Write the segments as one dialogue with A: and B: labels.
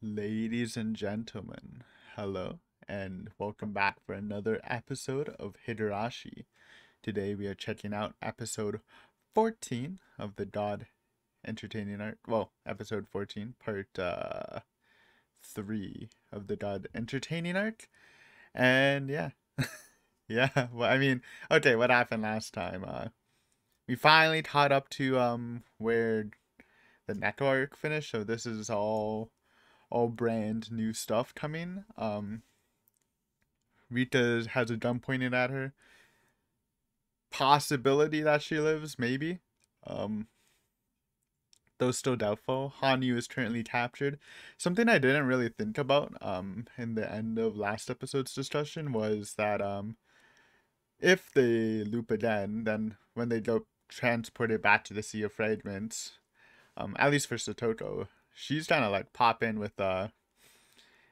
A: Ladies and gentlemen, hello and welcome back for another episode of Higurashi. Today we are checking out episode 14 of the God Entertaining Arc. Well, episode 14, part uh 3 of the God Entertaining Arc. And yeah. yeah, well I mean, okay, what happened last time? Uh we finally caught up to um where the network finished, so this is all all brand new stuff coming. Um, Rika has a gun pointed at her. Possibility that she lives, maybe. Um, though still doubtful. Hanyu is currently captured. Something I didn't really think about um, in the end of last episode's discussion was that um, if they loop again, then when they go transported back to the Sea of Fragments, um, at least for Satoko, she's trying to like pop in with uh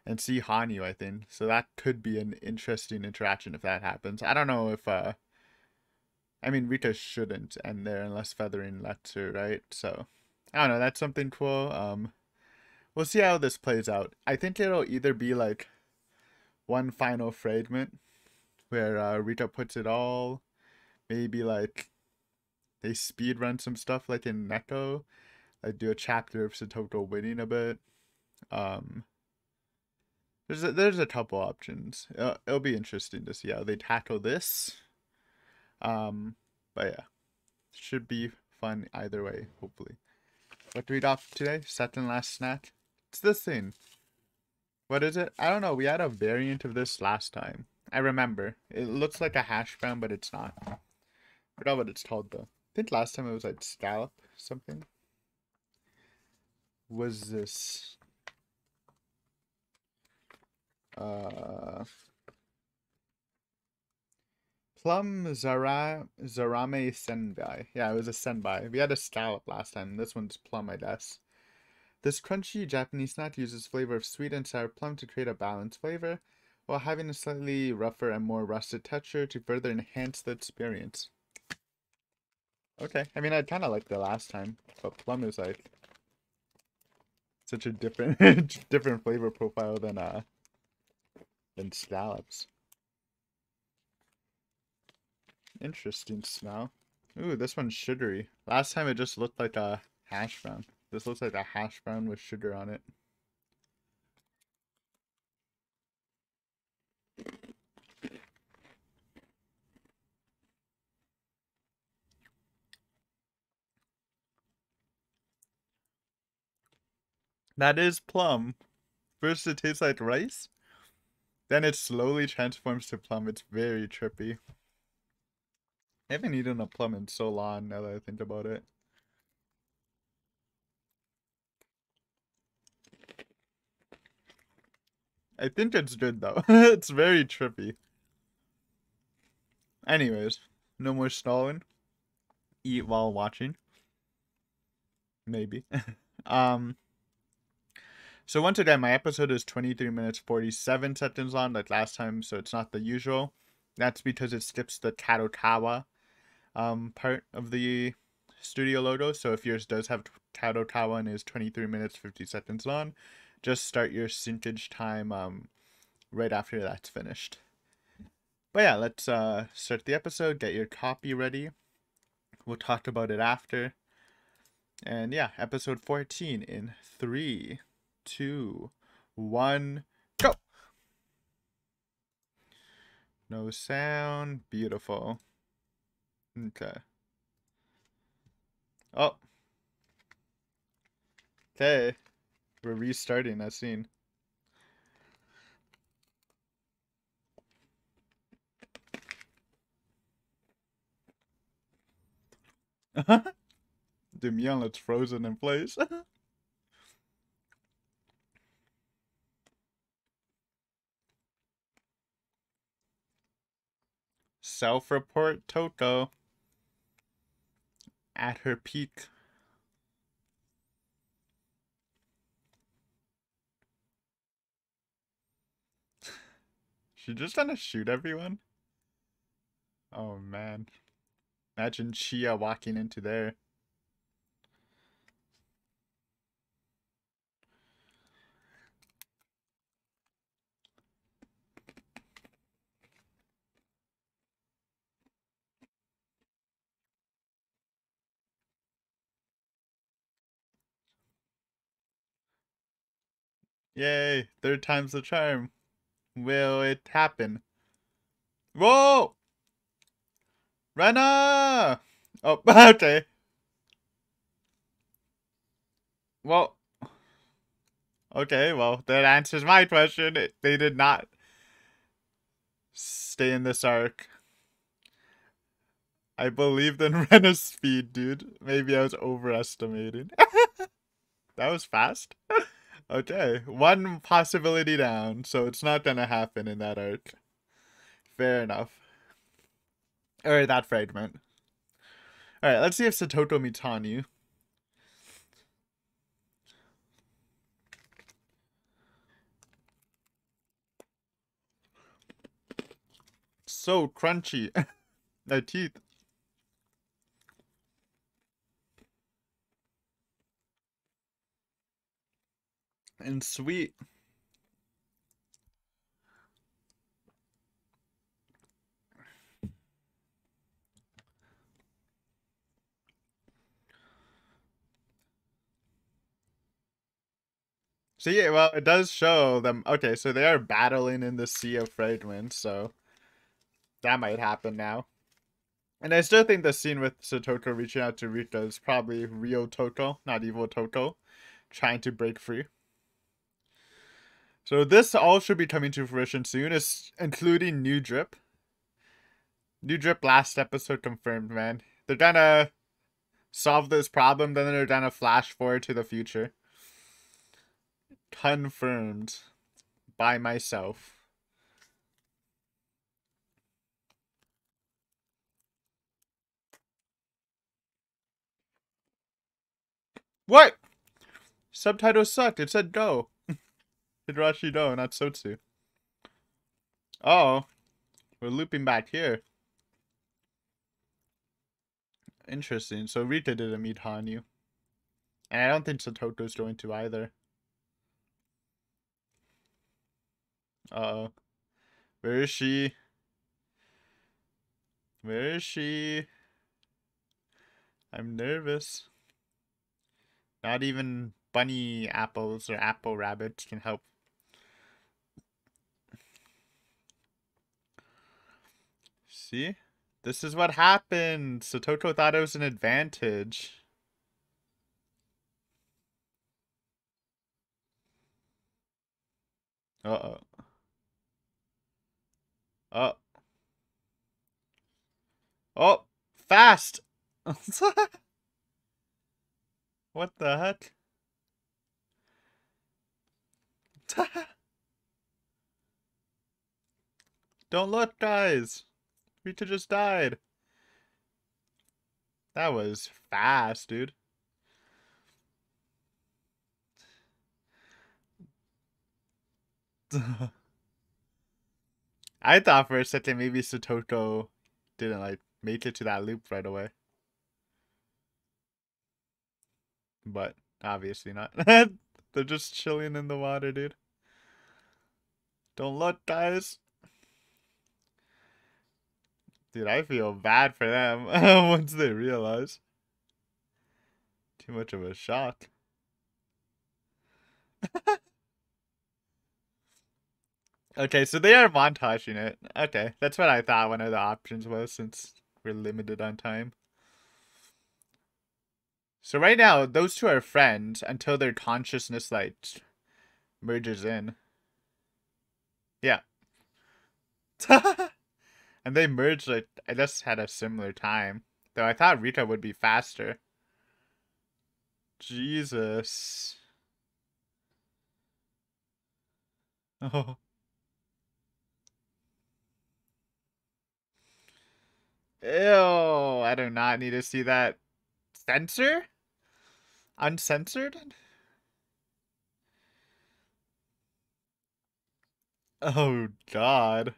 A: and see Hanyu, I think. So that could be an interesting interaction if that happens. I don't know if uh I mean Rika shouldn't end there unless Featherine lets her, right? So I don't know, that's something cool. Um we'll see how this plays out. I think it'll either be like one final fragment where uh, Rika puts it all, maybe like they speed run some stuff like in Neko I do a chapter of Satoko winning a bit. Um, there's a, there's a couple options. It'll, uh, it'll be interesting to see how they tackle this. Um, but yeah, should be fun either way. Hopefully. What do we got today? Second last snack. It's this thing. What is it? I don't know. We had a variant of this last time. I remember. It looks like a hash brown, but it's not. I forgot what it's called though. I think last time it was like scallop something was this? Uh, Plum Zara Zarame Senbei. Yeah, it was a Senbei. We had a scallop last time. This one's plum, I guess. This crunchy Japanese snack uses flavor of sweet and sour plum to create a balanced flavor, while having a slightly rougher and more rusted texture to further enhance the experience. Okay, I mean, I kind of liked the last time, but plum is like such a different different flavor profile than uh than scallops. Interesting smell. Ooh, this one's sugary. Last time it just looked like a hash brown. This looks like a hash brown with sugar on it. That is plum. First it tastes like rice. Then it slowly transforms to plum. It's very trippy. I haven't eaten a plum in so long now that I think about it. I think it's good though. it's very trippy. Anyways, no more stalling. Eat while watching. Maybe. um so once again, my episode is 23 minutes 47 seconds long, like last time, so it's not the usual. That's because it skips the Kadokawa um, part of the studio logo. So if yours does have Kadokawa and is 23 minutes 50 seconds long, just start your syncage time um, right after that's finished. But yeah, let's uh, start the episode, get your copy ready. We'll talk about it after. And yeah, episode 14 in 3, two, one, go. No sound. Beautiful. Okay. Oh. Okay. We're restarting that scene. Demyon looks frozen in place. self-report Toko at her peak. she just trying to shoot everyone? Oh man. Imagine Chie walking into there. Yay, third time's the charm. Will it happen? Whoa! Rena! Oh, okay. Well, okay, well, that answers my question. It, they did not stay in this arc. I believed in Rena's speed, dude. Maybe I was overestimating. that was fast. Okay, one possibility down, so it's not gonna happen in that arc. Fair enough. Or that fragment. Alright, let's see if Satoko meets Hanyu. So crunchy. My teeth. And sweet. See, well, it does show them. Okay, so they are battling in the Sea of Fragments, so that might happen now. And I still think the scene with Satoko reaching out to Rika is probably real Toko, not evil Toko, trying to break free. So this all should be coming to fruition soon, is including New Drip. New Drip last episode confirmed, man. They're gonna solve this problem, then they're gonna flash forward to the future. Confirmed by myself. What? Subtitles sucked. It said go. Higurashi do, not Sotsu. Oh. We're looping back here. Interesting. So Rika didn't meet Hanyu. And I don't think Satoko's going to either. Uh-oh. Where is she? Where is she? I'm nervous. Not even bunny apples or apple rabbits can help. See? This is what happened. So Satoko thought it was an advantage. Uh-oh. Oh. Oh, fast. what the heck? Don't look, guys. Rika just died. That was fast, dude. I thought for a second maybe Satoko didn't like make it to that loop right away. But obviously not. They're just chilling in the water, dude. Don't look, guys. Dude, I feel bad for them once they realize. Too much of a shock. okay, so they are montaging it. Okay, that's what I thought one of the options was since we're limited on time. So right now, those two are friends until their consciousness like merges in. Yeah. and they merged like I just had a similar time. Though I thought Rika would be faster. Jesus. Oh. Ew, I do not need to see that. Censor? Uncensored? Oh, God.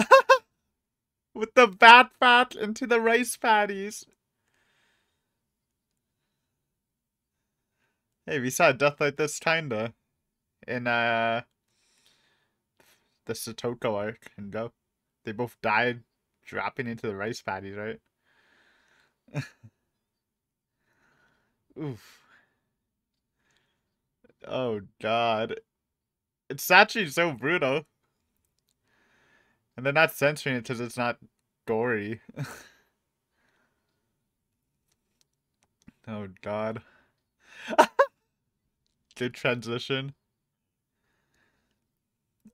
A: With the bat fat into the rice patties. Hey, we saw death like this kinda in uh the Satoko arc and go. They both died dropping into the rice paddies, right? Oof. Oh god. It's actually so brutal. And they're not censoring it because it's not gory. oh god. Good transition.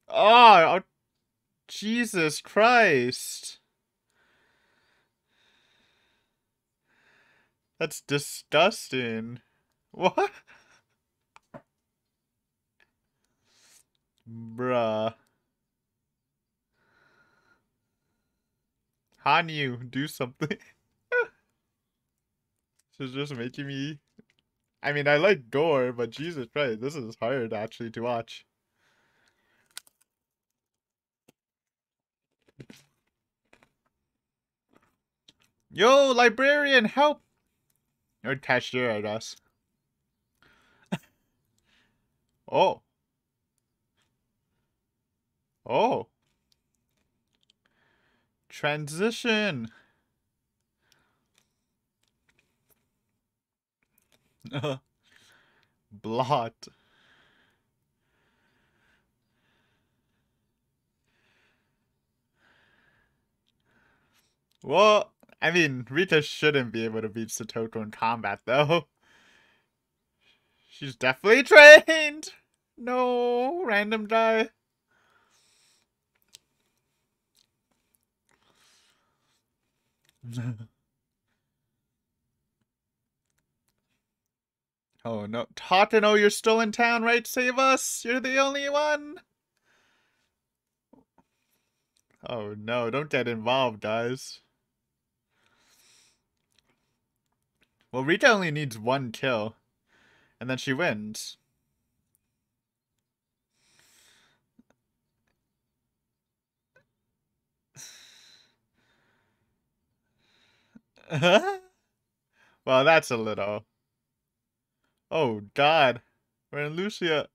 A: Oh, oh, Jesus Christ. That's disgusting. What? Bruh. Hanyu, do something. She's just making me... I mean, I like gore, but Jesus Christ, this is hard actually to watch. Yo, librarian, help! Or cashier, I guess. oh. Oh. Transition. Uh-huh. Blot. Well, I mean, Rika shouldn't be able to beat Satoko in combat, though. She's definitely trained! No, random die. oh no. Takano, you're still in town, right? Save us! You're the only one! Oh no, don't get involved, guys. Well, Rika only needs one kill. And then she wins. well, that's a little. Oh, God. We're in Lucia.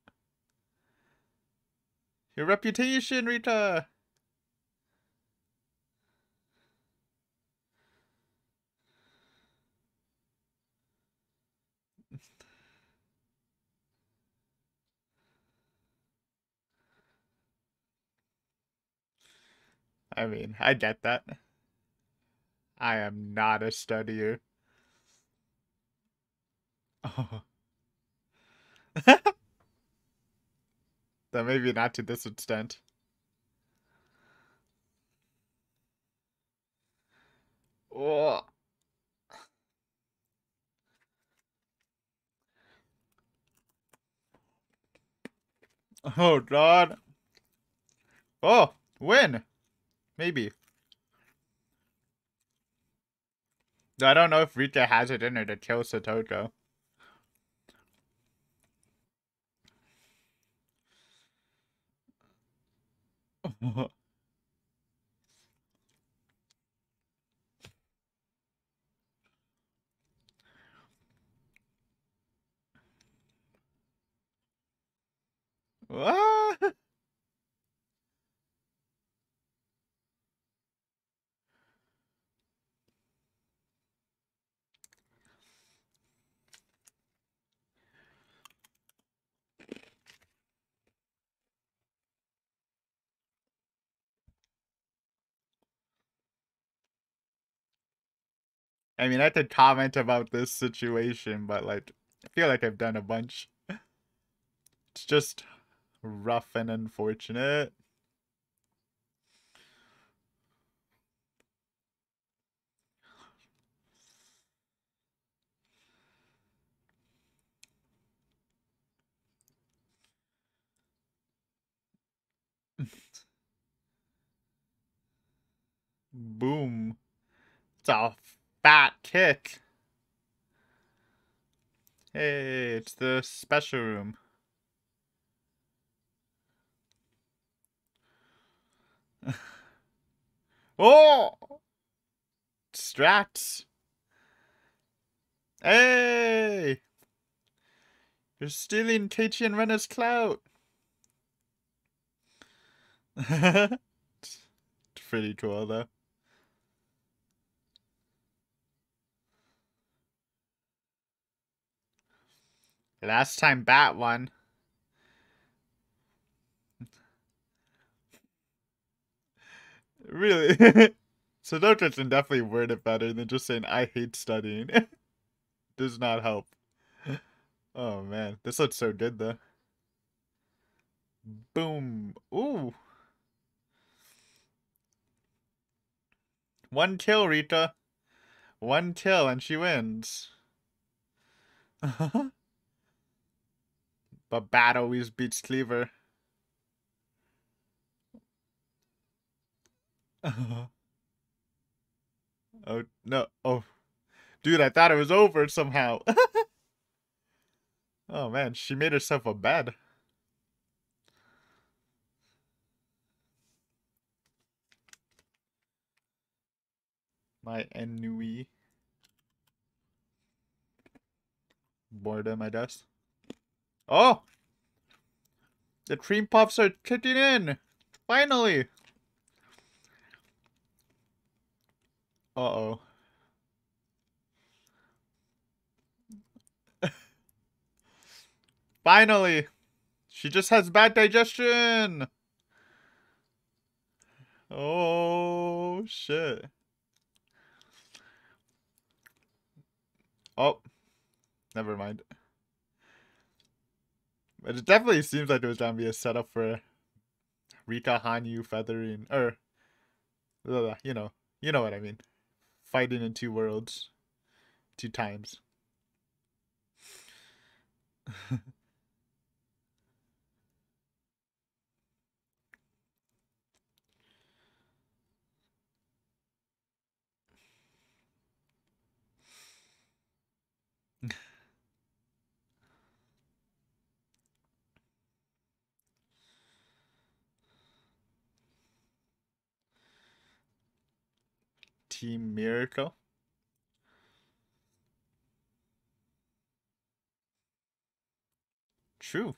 A: Your reputation, Rika. I mean, I get that. I am not a studier. Oh. then maybe not to this extent. Oh. Oh god. Oh, win. Maybe. I don't know if Rika has it in her to kill Satoko. what? I mean, I could comment about this situation, but like, I feel like I've done a bunch. It's just rough and unfortunate. Boom. It's off fat kick. Hey, it's the special room. oh! Strats. Hey! You're stealing Keiichi and Rena's clout. pretty cool though. Last time Bat won. really? so Doctorson definitely word it better than just saying I hate studying. Does not help. Oh man, this looks so good though. Boom. Ooh. One kill, Rika. One kill and she wins. but Bat always beats Cleaver. oh no. Oh. Dude, I thought it was over somehow. oh man, she made herself a bed. My ennui. Boredom, I guess. Oh! The cream puffs are kicking in! Finally! Uh-oh. Finally! She just has bad digestion! Oh, shit. Oh. Never mind. But it definitely seems like it was going to be a setup for Rika Hanyu Featherine, or, you know, you know what I mean. Fighting in two worlds. Two times. Team Miracle. True.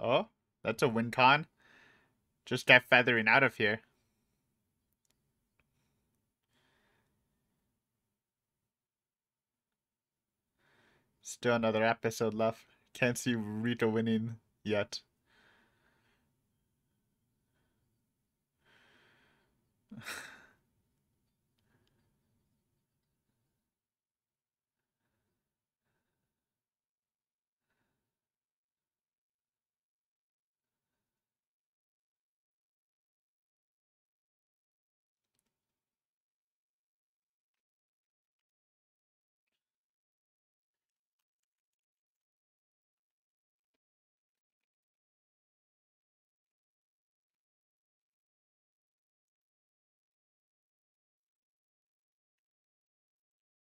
A: Oh, that's a win con. Just get Featherine out of here. Still another episode left. Can't see Rika winning yet.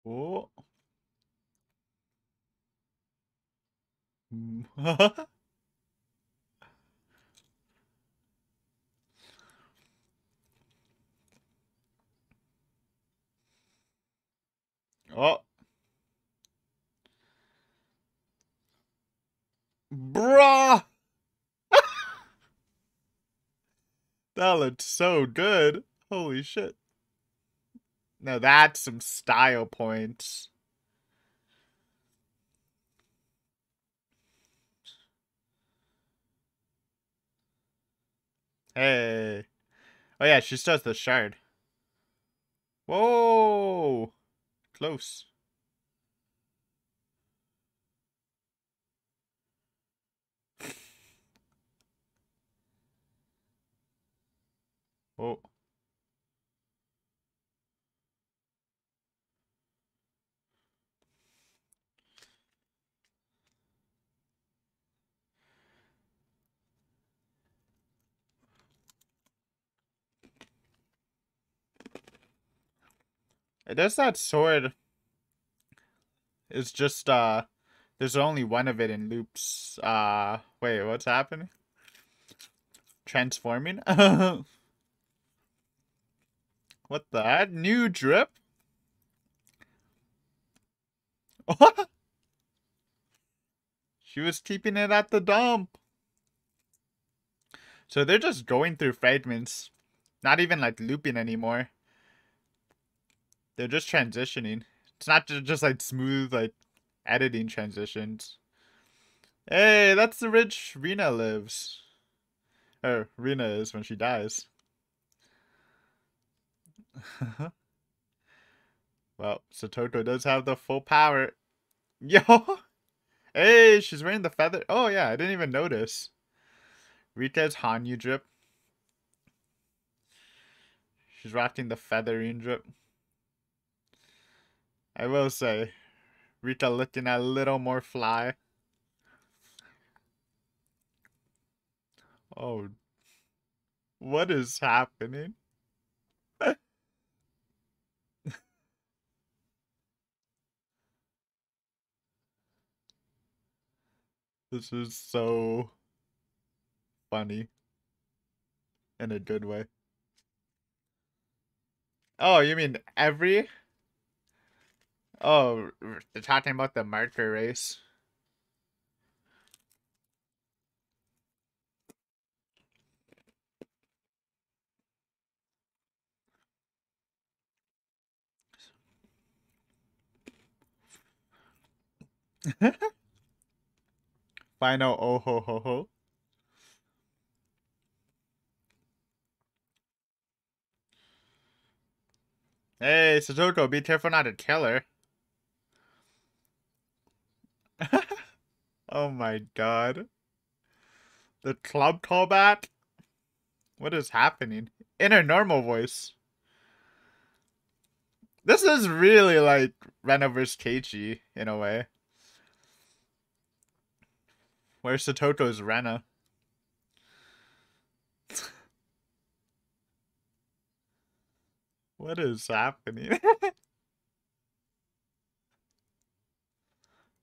A: Oh. oh. Bruh! that looked so good. Holy shit. Now that's some style points. Hey. Oh yeah, she still has the shard. Whoa! Close. Oh. I guess that sword is just, uh, there's only one of it in loops. Uh, wait, what's happening? Transforming? what the New drip? she was keeping it at the dump. So they're just going through fragments. Not even like looping anymore. They're just transitioning. It's not just like smooth like editing transitions. Hey, that's the ridge Rena lives. Or Rena is when she dies. well, Satoko does have the full power. Yo! Hey, she's wearing the feather. Oh, yeah, I didn't even notice. Rika's Hanyu drip. She's rocking the Featherine drip. I will say, Rika looking a little more fly. Oh, what is happening? this is so funny in a good way. Oh, you mean every? Oh, they're talking about the marker race. Final oh ho ho ho. Hey, Suzuko, be careful not to kill her. Oh my god. The club callback? What is happening? In a normal voice. This is really like Rena vs. Keiichi in a way. Where's Satoko's Rena? what is happening?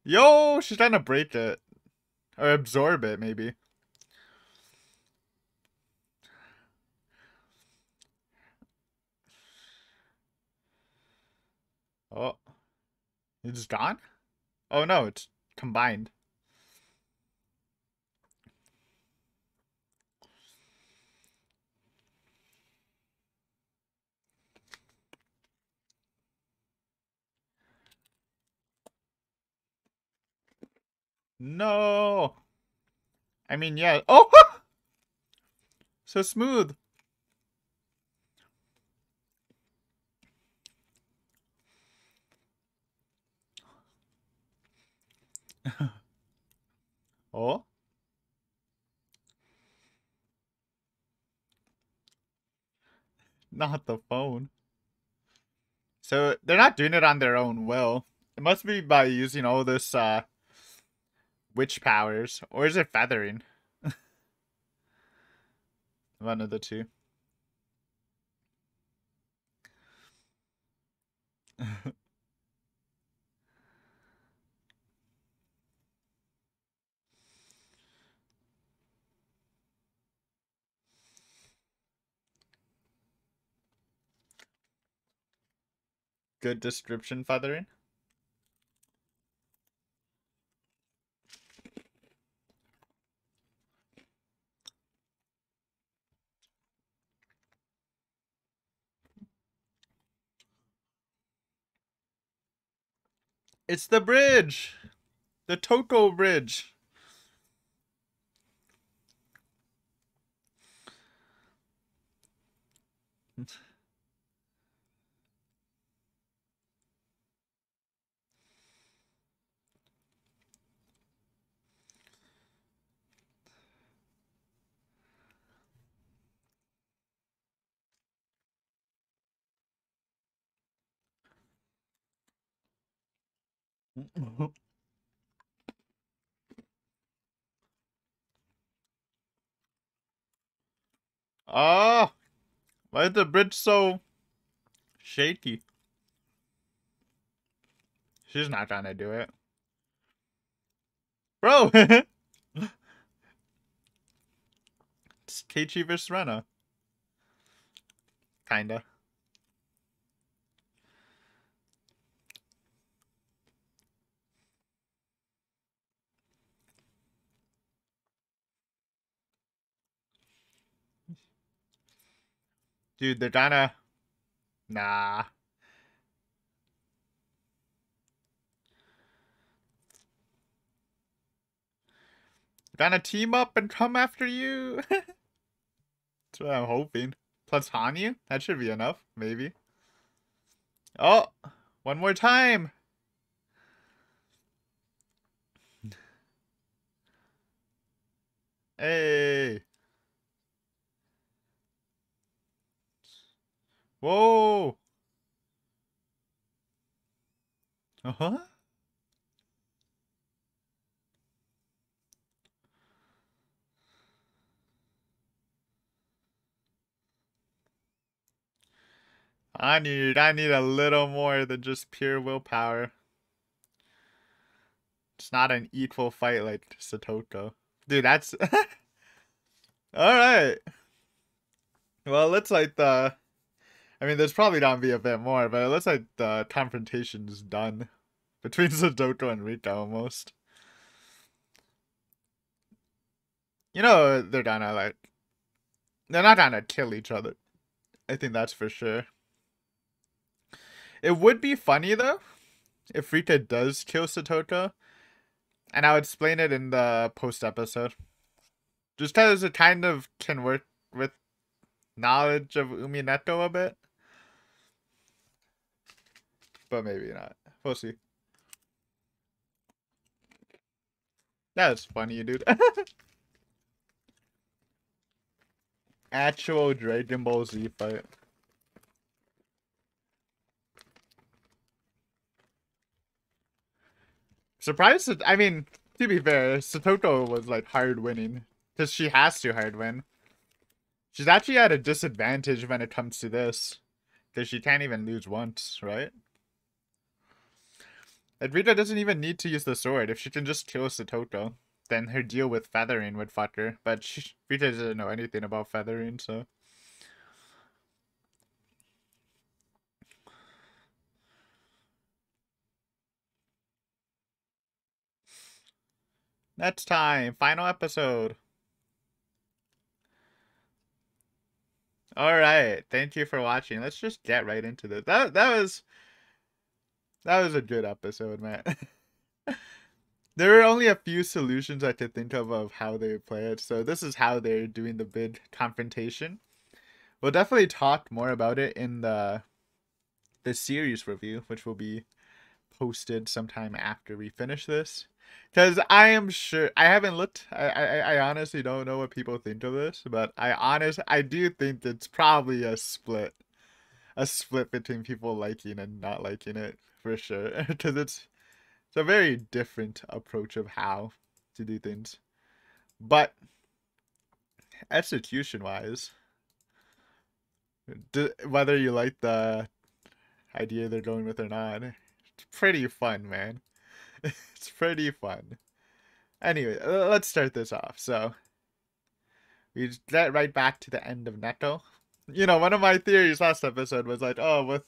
A: Yo, she's trying to break it. Or absorb it, maybe. Oh. It's gone? Oh no, it's combined. No. I mean, yeah. Oh! so smooth. oh? Not the phone. So they're not doing it on their own will. It must be by using all this uh witch powers, or is it Featherine? One of the two. Good description Featherine. It's the bridge. The Toko Bridge. Ah, why is the bridge so shaky? She's not to do it. Bro! it's Keiichi vs. Rena. Kinda. Dude, they're gonna... Nah. Gonna team up and come after you. That's what I'm hoping. Plus Hanyu? That should be enough, maybe. Oh, one more time. Hey. Whoa. Uh-huh. I need I need a little more than just pure willpower. It's not an equal fight like Satoko. Dude, that's Alright. Well, let's like the I mean there's probably gonna be a bit more, but it looks like the confrontation's done. Between Satoko and Rika almost. You know they're gonna like they're not gonna kill each other. I think that's for sure. It would be funny though if Rika does kill Satoko, and I'll explain it in the post episode. Just because it kind of can work with knowledge of Umineko a bit. But maybe not. We'll see. That's funny, dude. Actual Dragon Ball Z fight. Surprised, I mean, to be fair, Satoko was like hard winning. Because she has to hard win. She's actually at a disadvantage when it comes to this. Because she can't even lose once, right? Rika doesn't even need to use the sword. If she can just kill Satoko, then her deal with Featherine would fuck her. But she, Rika doesn't know anything about Featherine, so... Next time, final episode. All right, thank you for watching. Let's just get right into this. That that was that was a good episode, man. there are only a few solutions I could think of of how they would play it. So this is how they're doing the big confrontation. We'll definitely talk more about it in the the series review, which will be posted sometime after we finish this. Because I am sure I haven't looked. I, I I honestly don't know what people think of this, but I honest I do think it's probably a split, a split between people liking and not liking it for sure. Because it's it's a very different approach of how to do things, but execution wise, whether you like the idea they're going with or not, it's pretty fun, man. it's pretty fun. Anyway, let's start this off. So, we get right back to the end of Neko. You know, one of my theories last episode was like, oh, with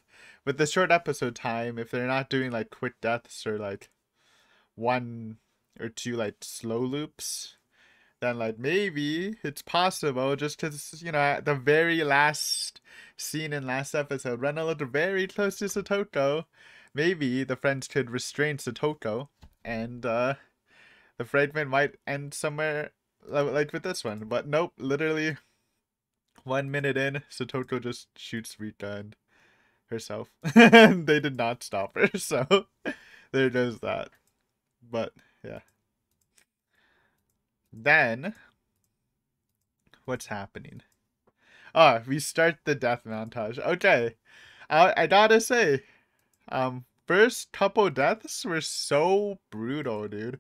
A: with the short episode time, if they're not doing like quick deaths or like one or two like slow loops, then like maybe it's possible just because you know at the very last scene in last episode, run a little very close to Satoko maybe the friends could restrain Satoko and uh, the fragment might end somewhere like with this one. But nope, literally one minute in, Satoko just shoots Rika and herself. and they did not stop her, so there goes that. But yeah. Then what's happening? Ah, oh, we start the death montage. Okay. I I gotta say, um, first couple deaths were so brutal, dude.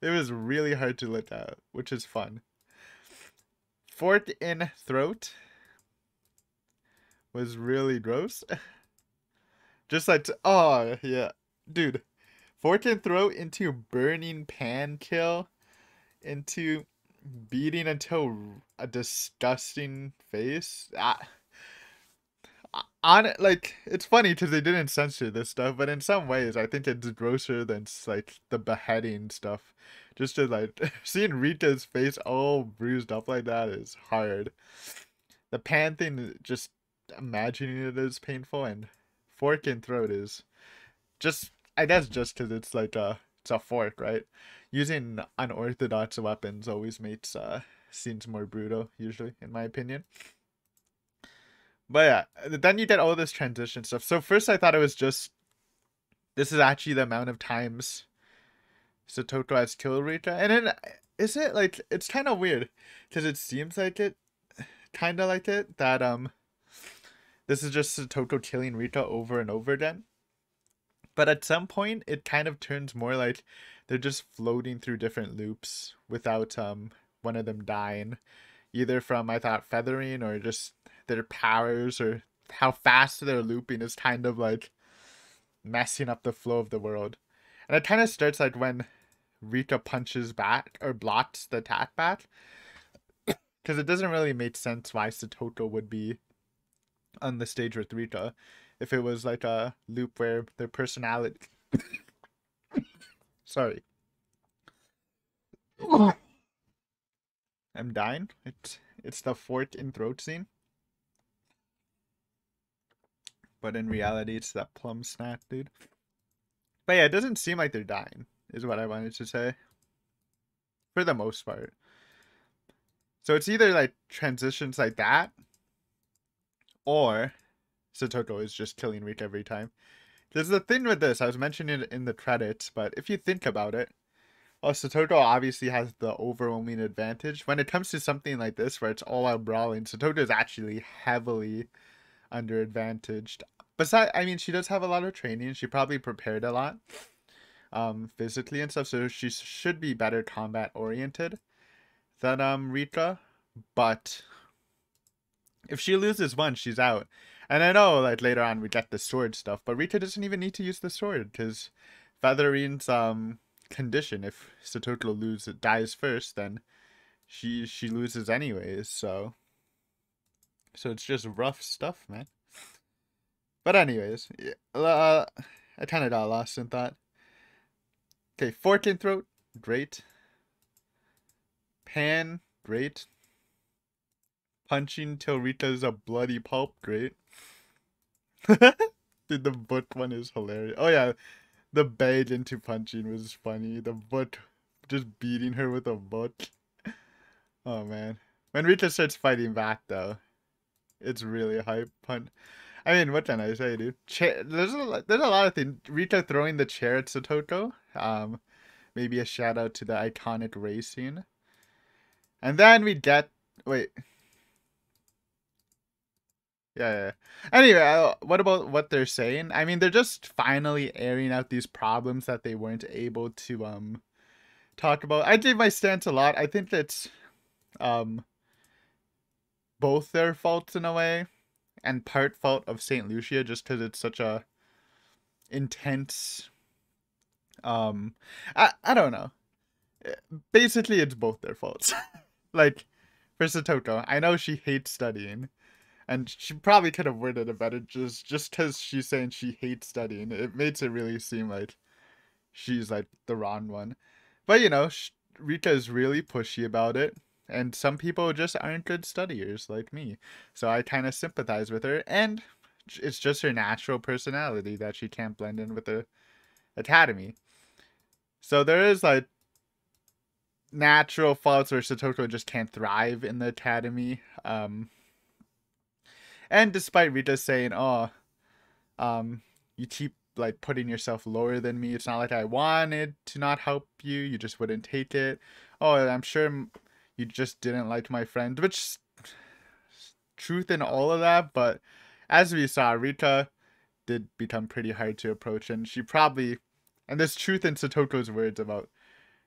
A: It was really hard to look at, which is fun. Fork in throat was really gross. Just like, oh, yeah. Dude, fork in throat into burning pan kill into beating until a disgusting face. Ah, on like it's funny because they didn't censor this stuff, but in some ways I think it's grosser than like the beheading stuff. Just to like seeing Rika's face all bruised up like that is hard. The pan thing just imagining it is painful, and fork in throat is just I guess just because it's like a it's a fork, right? Using unorthodox weapons always makes uh scenes more brutal, usually, in my opinion. But yeah, then you get all this transition stuff. So first I thought it was just this is actually the amount of times Satoko has killed Rika. And then is it like it's kind of weird because it seems like it kind of like it that um this is just Satoko killing Rika over and over again. But at some point it kind of turns more like they're just floating through different loops without um one of them dying either from I thought Featherine or just their powers or how fast they're looping is kind of like messing up the flow of the world. And it kind of starts like when Rika punches back or blocks the attack back. Because it doesn't really make sense why Satoko would be on the stage with Rika if it was like a loop where their personality. Sorry. I'm dying. It's it's the fork in throat scene. But in reality, it's that plum snack, dude. But yeah, it doesn't seem like they're dying, is what I wanted to say. For the most part. So it's either like transitions like that, or Satoko is just killing Rick every time. There's the thing with this, I was mentioning it in the credits, but if you think about it, well, Satoko obviously has the overwhelming advantage. When it comes to something like this, where it's all out brawling, Satoko is actually heavily under advantaged. Besides, I mean, she does have a lot of training. She probably prepared a lot, um, physically and stuff. So she should be better combat oriented than um Rika. But if she loses one, she's out. And I know, like later on, we get the sword stuff, but Rika doesn't even need to use the sword because Featherine's um condition. If Satoko loses, dies first, then she she loses anyways. So so it's just rough stuff, man. But anyways, uh, I kind of got lost in thought. Okay, fork in throat, great. Pan, great. Punching till Rika's a bloody pulp, great. Dude, the butt one is hilarious. Oh yeah, the bait into punching was funny. The butt just beating her with a butt. Oh man. When Rika starts fighting back though, it's really hype pun. I mean, what can I say, dude? Cha- there's a there's a lot of things. Rika throwing the chair at Satoko. Um, maybe a shout out to the iconic racing. And then we get wait. Yeah, yeah. Anyway, uh, what about what they're saying? I mean, they're just finally airing out these problems that they weren't able to um talk about. I gave my stance a lot. I think it's um both their faults in a way and part fault of St. Lucia just because it's such a intense um I, I don't know. Eh, basically it's both their faults. like for Satoko, I know she hates studying and she probably could have worded it better just just because she's saying she hates studying. It makes it really seem like she's like the wrong one. But you know Rika is really pushy about it and some people just aren't good studiers like me. So i kind of sympathize with her and it's just her natural personality that she can't blend in with the academy. So there is like natural faults where Satoko just can't thrive in the academy um and despite Rika saying, "Oh, um, you keep like putting yourself lower than me. It's not like I wanted to not help you. You just wouldn't take it. Oh, I'm sure you just didn't like my friend." Which truth in all of that, but as we saw, Rika did become pretty hard to approach, and she probably, and there's truth in Satoko's words about,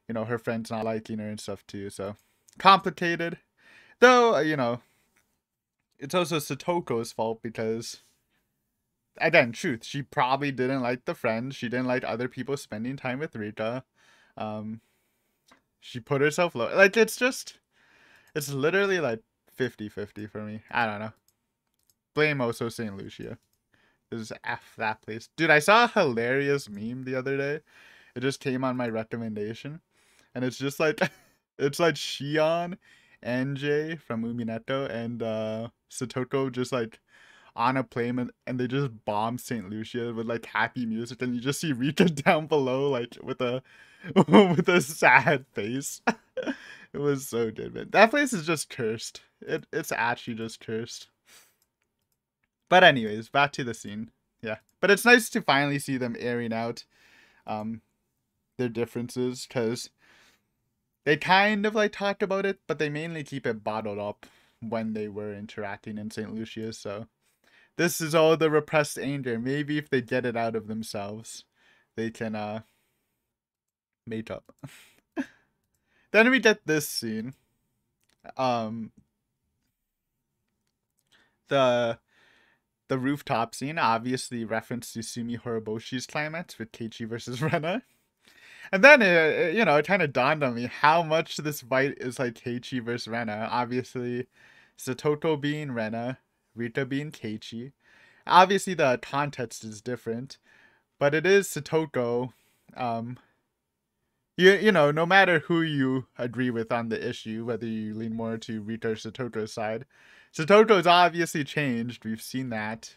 A: you know, her friends not liking her and stuff too. So complicated, though. You know, it's also Satoko's fault because again, truth, she probably didn't like the friends. She didn't like other people spending time with Rika. Um, she put herself low. Like, it's just, it's literally like 50 50 for me. I don't know. Blame also St. Lucia. Is F that place. Dude, I saw a hilarious meme the other day. It just came on my recommendation. And it's just like, it's like Shion NJ from Umineko and uh Satoko just like on a plane and, they just bomb St. Lucia with like happy music and you just see Rika down below like with a with a sad face. it was so good, man. That place is just cursed. It it's actually just cursed. But anyways, back to the scene. Yeah. But it's nice to finally see them airing out um their differences because they kind of like talked about it, but they mainly keep it bottled up when they were interacting in St. Lucia, so this is all the repressed anger. Maybe if they get it out of themselves, they can uh make up. then we get this scene. Um the the rooftop scene, obviously reference to Tsumihoroboshi's climax with Keiichi versus Rena. And then, it, you know, it kind of dawned on me how much this fight is like Keiichi versus Rena. Obviously, Satoko being Rena, Rika being Keiichi. Obviously, the context is different, but it is Satoko. Um, you, you know, no matter who you agree with on the issue, whether you lean more to Rika or Satoko's side, Satoko's obviously changed. We've seen that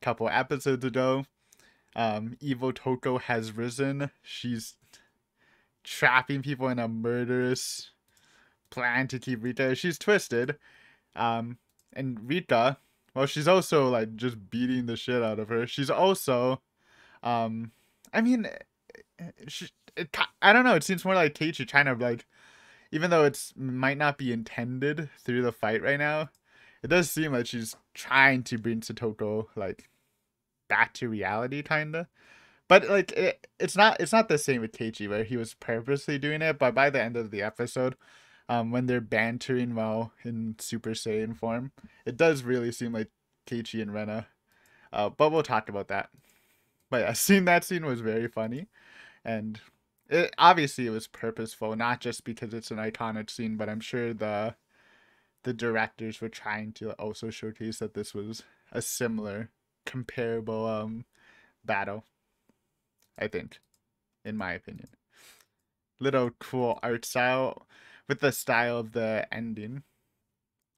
A: a couple episodes ago. Um, Evil Toto has risen. She's trapping people in a murderous plan to keep Rika. She's twisted. Um, and Rika, well, she's also like just beating the shit out of her. She's also, um, I mean, she, it, I don't know. It seems more like Keiichi trying to like, even though it's might not be intended through the fight right now, it does seem like she's trying to bring Satoko like back to reality, kinda. But like it, it's not it's not the same with Keiichi where he was purposely doing it. But by the end of the episode, um, when they're bantering while in Super Saiyan form, it does really seem like Keiichi and Rena. Uh, but we'll talk about that. But yeah, seeing that scene was very funny, and it obviously it was purposeful, not just because it's an iconic scene, but I'm sure the the directors were trying to also showcase that this was a similar, comparable um battle. I think, in my opinion. Little cool art style with the style of the ending.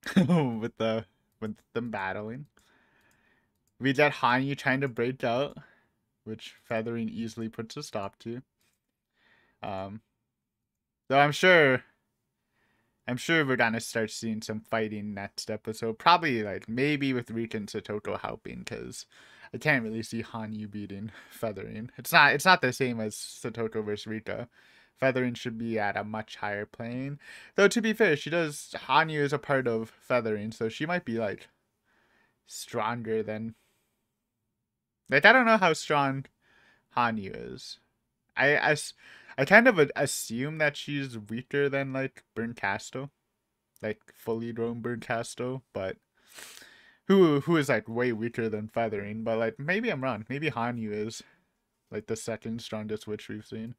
A: with the with them battling. We get Hanyu trying to break out, which Featherine easily puts a stop to. Um though I'm sure I'm sure we're gonna start seeing some fighting next episode. Probably like maybe with Rika and Satoko helping because I can't really see Hanyu beating Featherine. It's not it's not the same as Satoko versus Rika. Featherine should be at a much higher plane. Though to be fair, she does Hanyu is a part of Featherine, so she might be like stronger than like I don't know how strong Hanyu is. I I, I kind of assume that she's weaker than like Bernkastel, like fully grown Bernkastel, but who who is like way weaker than Featherine, but like maybe I'm wrong. Maybe Hanyu is like the second strongest witch we've seen.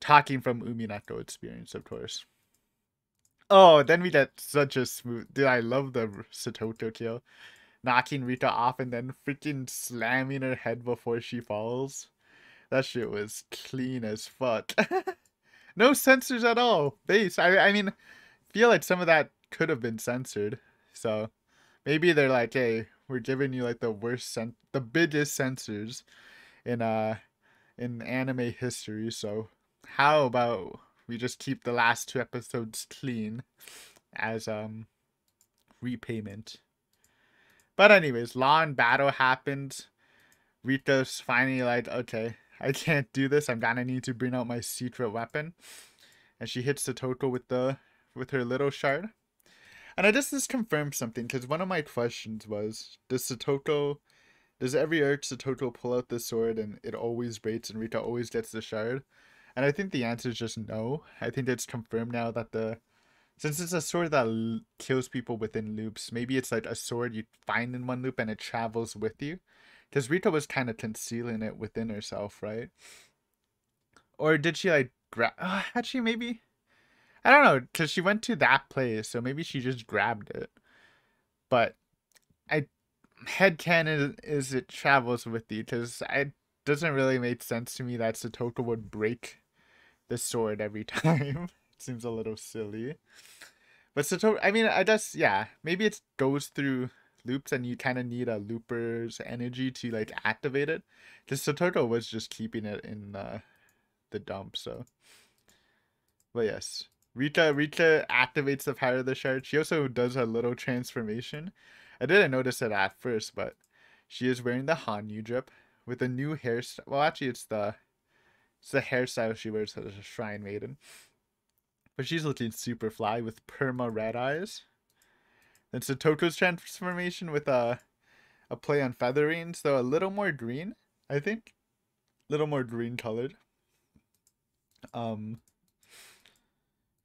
A: Talking from Umineko experience, of course. Oh, then we get such a smooth. Dude, I love the Satoko kill. Knocking Rika off and then freaking slamming her head before she falls. That shit was clean as fuck. no censors at all. Base. I I mean, feel like some of that could have been censored. So maybe they're like, hey, we're giving you like the worst cen- the biggest censors in uh in anime history. So how about we just keep the last two episodes clean as um repayment. But anyways, Law and battle happened. Rika's finally like, okay, I can't do this. I'm gonna need to bring out my secret weapon. And she hits Satoko with the with her little shard. And I just this confirmed something because one of my questions was, does Satoko, does every arc Satoko pull out the sword and it always baits and Rika always gets the shard? And I think the answer is just no. I think it's confirmed now that the, since it's a sword that kills people within loops, maybe it's like a sword you find in one loop and it travels with you. Because Rika was kind of concealing it within herself, right? Or did she like grab? Uh, actually, maybe I don't know, because she went to that place, so maybe she just grabbed it. But I headcanon is it travels with you, because it doesn't really make sense to me that Satoko would break the sword every time. it seems a little silly. But Satoko, I mean, I guess, yeah, maybe it goes through loops and you kind of need a looper's energy to like activate it. Because Satoko was just keeping it in uh, the dump, so. But yes, Rika Rika activates the power of the shard. She also does a little transformation. I didn't notice it at first, but she is wearing the Hanyu drip with a new hairstyle. Well, actually, it's the it's the hairstyle she wears as a shrine maiden. But she's looking super fly with perma red eyes. Then Satoko's transformation with a a play on Featherine, so a little more green, I think. A little more green colored. Um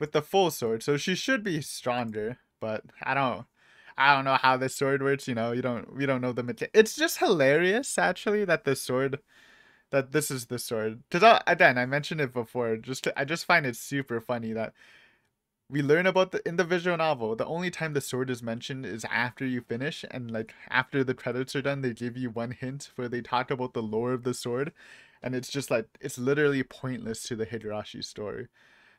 A: with the full sword, so she should be stronger, but I don't I don't know how this sword works, you know, you don't we don't know the material. It's just hilarious actually that the sword that this is the sword. Cuz again, I mentioned it before, just I just find it super funny that we learn about the in the visual novel the only time the sword is mentioned is after you finish and like after the credits are done they give you one hint where they talk about the lore of the sword and it's just like it's literally pointless to the higurashi story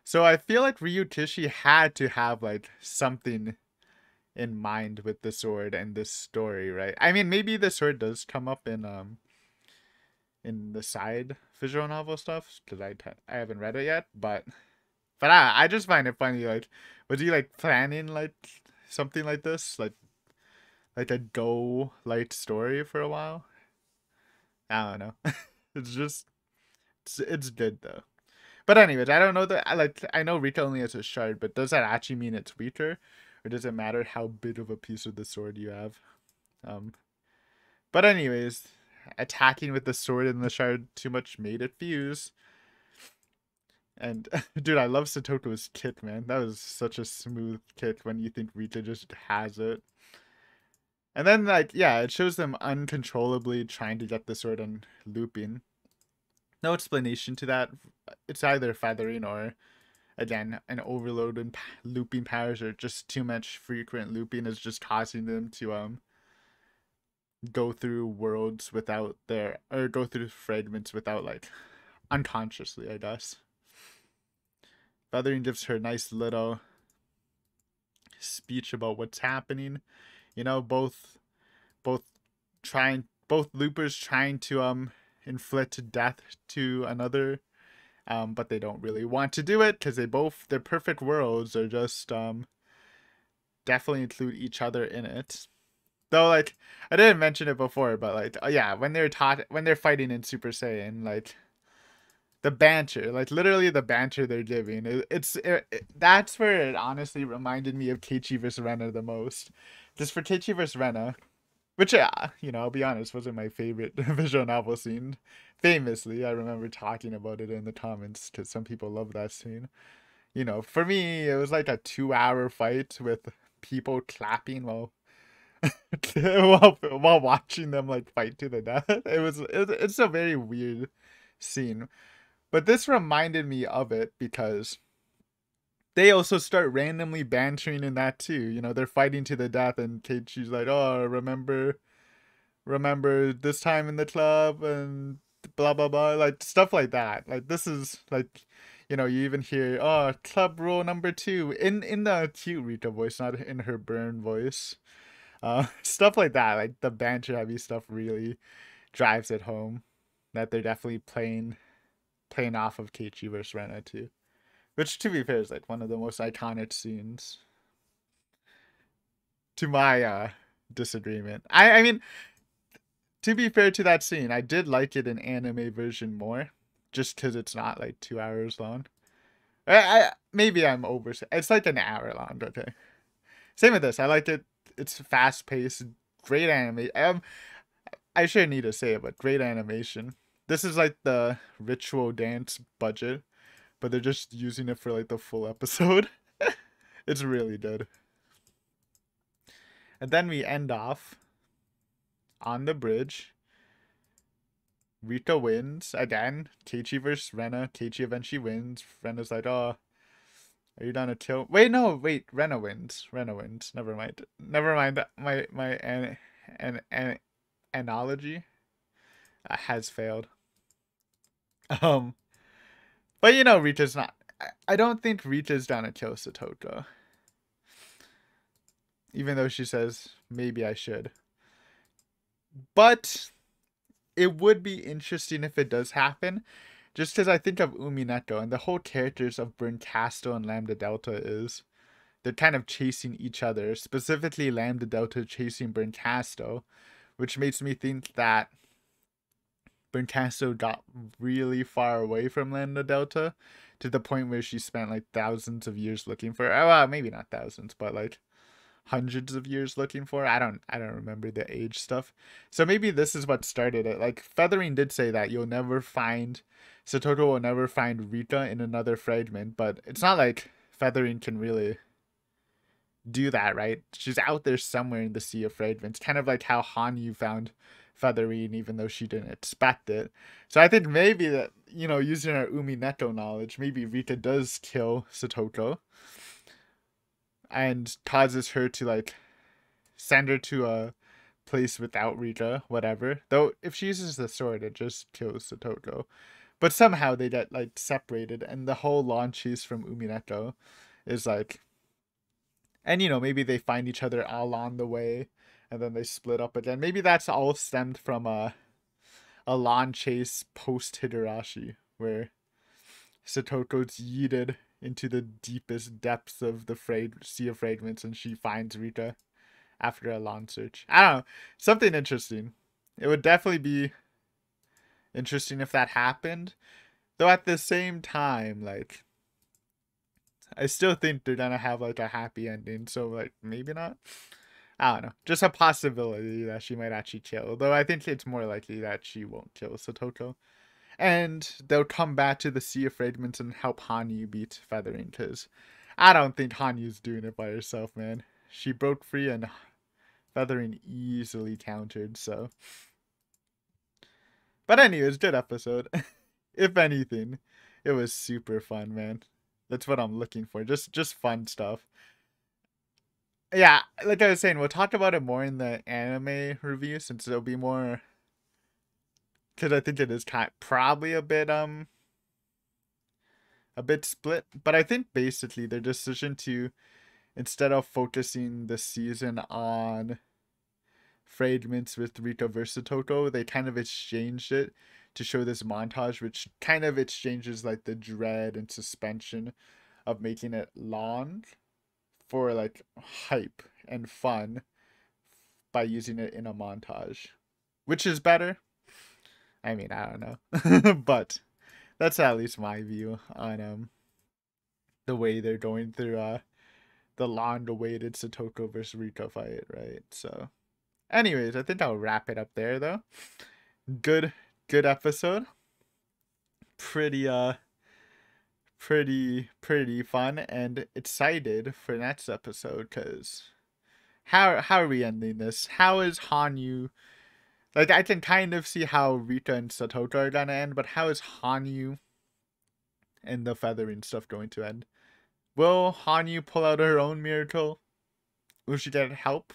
A: so i feel like Ryukishi had to have like something in mind with the sword and this story right i mean maybe the sword does come up in um in the side visual novel stuff because I, I haven't read it yet but but I, I just find it funny. Like, was he like planning like something like this, like like a go light story for a while? I don't know. it's just it's, it's good though. But anyways, I don't know that I like I know Rika only has a shard, but does that actually mean it's weaker? Or does it matter how big of a piece of the sword you have? Um But anyways, attacking with the sword and the shard too much made it fuse. And dude, I love Satoko's kit, man. That was such a smooth kit when you think Rika just has it. And then like yeah, it shows them uncontrollably trying to get the sword and looping. No explanation to that. It's either Featherine or again an overload in looping powers or just too much frequent looping is just causing them to um go through worlds without their or go through fragments without like unconsciously, I guess. Featherine gives her a nice little speech about what's happening. You know, both both trying both loopers trying to um inflict death to another um but they don't really want to do it because they both their perfect worlds are just um definitely include each other in it though like i didn't mention it before but like uh, yeah when they're taught when they're fighting in super saiyan like the banter, like literally the banter they're giving. It, it's it, it, that's where it honestly reminded me of Keiichi vs Rena the most. Just for Keiichi vs Rena, which yeah, you know, I'll be honest, wasn't my favorite visual novel scene. Famously, I remember talking about it in the comments because some people love that scene. You know, for me, it was like a two-hour fight with people clapping while while, while watching them like fight to the death. It was it, it's a very weird scene. But this reminded me of it because they also start randomly bantering in that too. You know, they're fighting to the death, and Keiichi's like, "Oh, remember, remember this time in the club," and blah blah blah, like stuff like that. Like this is like, you know, you even hear, "Oh, club rule number two in in the cute Rika voice, not in her Bern voice." Uh, stuff like that, like the banter heavy stuff, really drives it home that they're definitely playing playing off of Keiichi vs Rena too, which to be fair is like one of the most iconic scenes. To my uh, disagreement, I I mean, to be fair to that scene, I did like it in anime version more, just because it's not like two hours long. I, I maybe I'm over. It's like an hour long. Okay. Same with this. I liked it. It's fast paced, great anime. Um, I should need to say it, but great animation this is like the ritual dance budget, but they're just using it for like the full episode. it's really good. And then we end off on the bridge. Rika wins again. Keiichi versus Rena. Keiichi eventually wins. Rena's like, oh, are you down to kill? Wait, no, wait. Rena wins. Rena wins. Never mind. Never mind. My my an an, an analogy has failed. Um, but you know, Rika's not. I don't think Rika's down to kill Satoko. even though she says maybe I should. But it would be interesting if it does happen, just because I think of Umineko and the whole characters of Bernkastel and Lambda Delta is they're kind of chasing each other, specifically Lambda Delta chasing Bernkastel, which makes me think that Bernkastel got really far away from Lambda Delta to the point where she spent like thousands of years looking for oh, well, maybe not thousands, but like hundreds of years looking for. I don't I don't remember the age stuff. So maybe this is what started it. Like Featherine did say that you'll never find Satoko will never find Rika in another fragment, but it's not like Featherine can really do that, right? She's out there somewhere in the Sea of Fragments, kind of like how Hanyu found Featherine even though she didn't expect it. So I think maybe that, you know, using our Umineko knowledge, maybe Rika does kill Satoko and causes her to like send her to a place without Rika, whatever. Though if she uses the sword, it just kills Satoko. But somehow they get like separated, and the whole launch from Umineko is like, and you know maybe they find each other all on the way, and then they split up again. Maybe that's all stemmed from uh, a a lawn chase post Higurashi, where Satoko's yeeted into the deepest depths of the sea of fragments and she finds Rika after a long search. I don't know. Something interesting. It would definitely be interesting if that happened. Though at the same time, like I still think they're gonna have like a happy ending, so like maybe not. I don't know. Just a possibility that she might actually kill. Though I think it's more likely that she won't kill Satoko and they'll come back to the Sea of Fragments and help Hanyu beat Featherine, because I don't think Hanyu's doing it by herself, man. She broke free and Featherine easily countered, so. But anyways, good episode. if anything, it was super fun, man. That's what I'm looking for. Just just fun stuff. Yeah, like I was saying, we'll talk about it more in the anime review since it'll be more because I think it is kind probably a bit um a bit split. But I think basically their decision to instead of focusing the season on fragments with Rika versus Toto, they kind of exchanged it to show this montage, which kind of exchanges like the dread and suspension of making it long for like hype and fun by using it in a montage, which is better. I mean, I don't know, but that's at least my view on um the way they're going through uh the long-awaited Satoko versus Rika fight, right? So, anyways, I think I'll wrap it up there though. Good, good episode. Pretty uh, pretty pretty fun and excited for next episode because how how are we ending this? How is Hanyu? Like I can kind of see how Rika and Satoko are gonna end, but how is Hanyu and the Featherine stuff going to end? Will Hanyu pull out her own miracle? Will she get help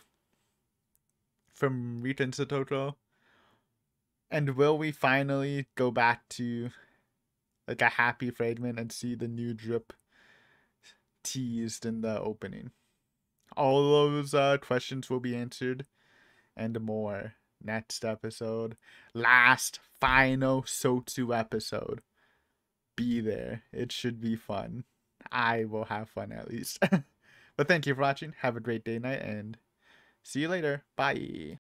A: from Rika and Satoko? And will we finally go back to like a happy fragment and see the new drip teased in the opening? All those uh, questions will be answered and more next episode. Last, final Sotsu episode. Be there. It should be fun. I will have fun at least. but thank you for watching. Have a great day, night, and see you later. Bye.